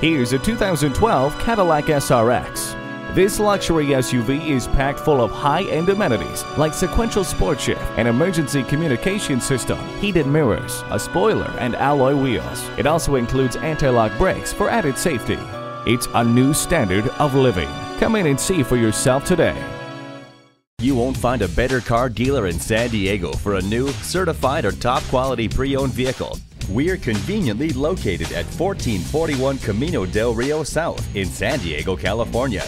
Here's a 2012 Cadillac SRX. This luxury SUV is packed full of high-end amenities like sequential sport shift, an emergency communication system, heated mirrors, a spoiler, and alloy wheels. It also includes anti-lock brakes for added safety. It's a new standard of living. Come in and see for yourself today. You won't find a better car dealer in San Diego for a new, certified, or top quality pre owned vehicle. We're conveniently located at 1441 Camino del Rio South in San Diego, California.